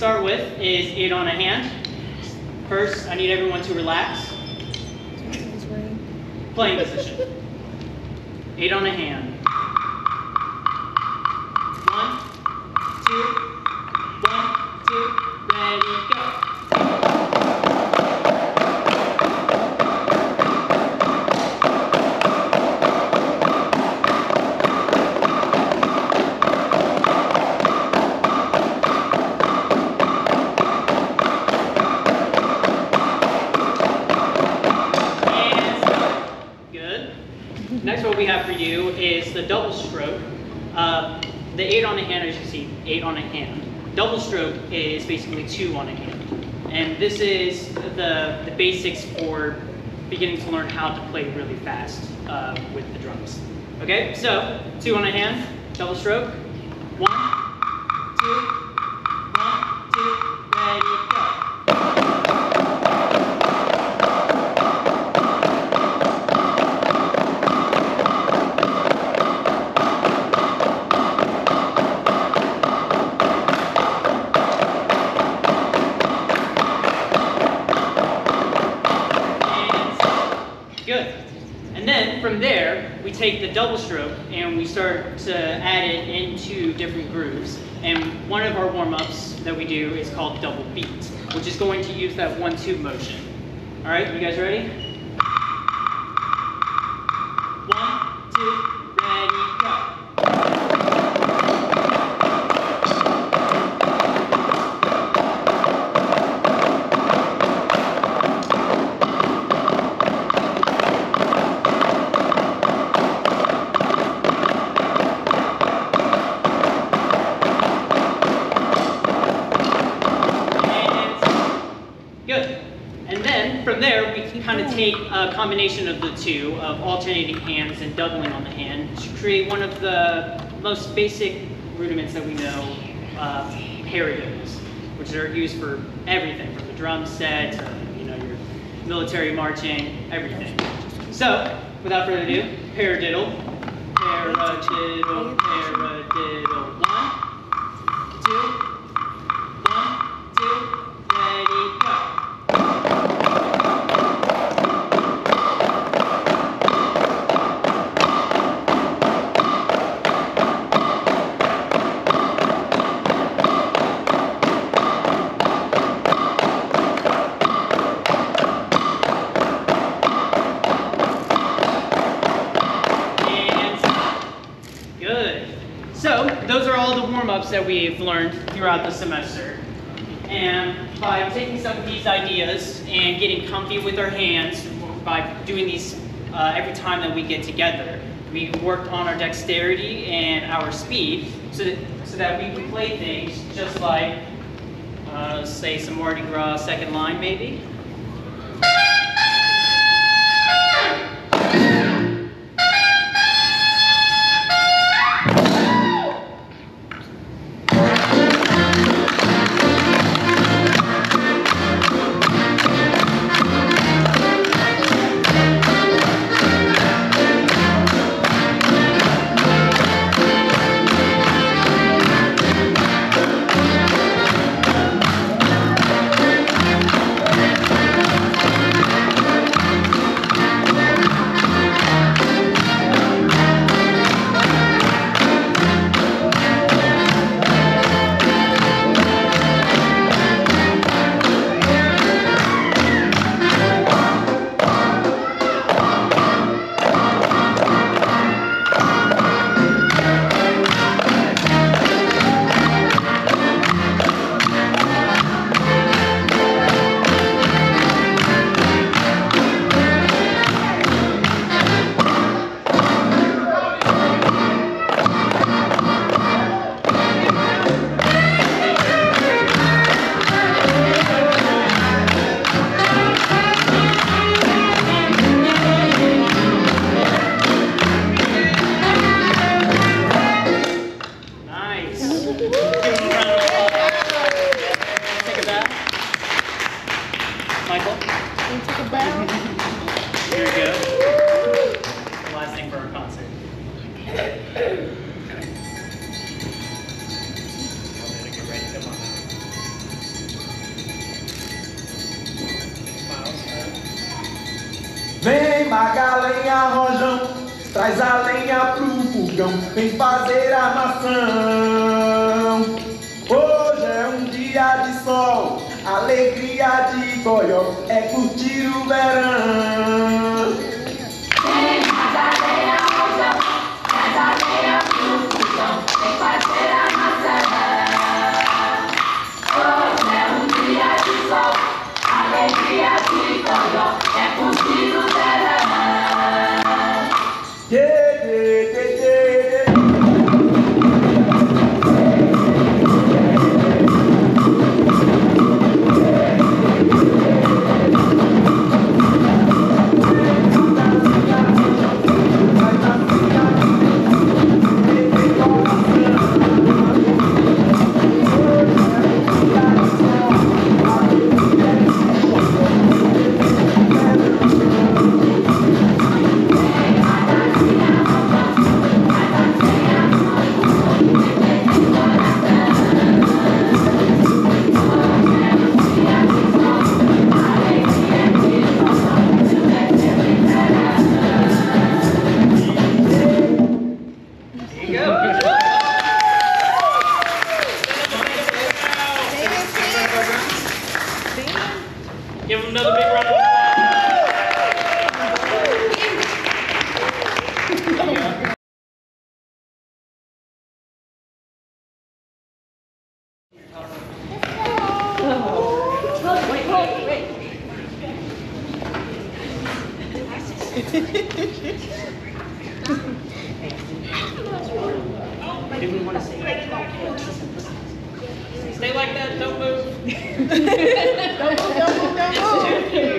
start with is eight on a hand. First, I need everyone to relax. Playing position. Eight on a hand. One, two, is the double stroke. Uh, the eight on a hand, as you see, eight on a hand. Double stroke is basically two on a hand. And this is the, the basics for beginning to learn how to play really fast uh, with the drums. Okay, so two on a hand, double stroke. Take the double stroke and we start to add it into different grooves. And one of our warm-ups that we do is called double beat, which is going to use that one-two motion. All right, you guys ready? We can kind of take a combination of the two, of alternating hands and doubling on the hand, to create one of the most basic rudiments that we know, uh, paradiddles, which are used for everything, from the drum set to you know your military marching, everything. So, without further ado, paradiddle, paradiddle, paradiddle. One, two, that we've learned throughout the semester. And by taking some of these ideas and getting comfy with our hands, by doing these uh, every time that we get together, we worked on our dexterity and our speed so that, so that we can play things just like, uh, say, some Mardi Gras second line maybe. Lenha, rojão, traz a lenha pro fogão, vem fazer armação. Hoje é um dia de sol, alegria de goió, é curtir o verão. Stay like that, don't move. Don't move, don't move, don't move.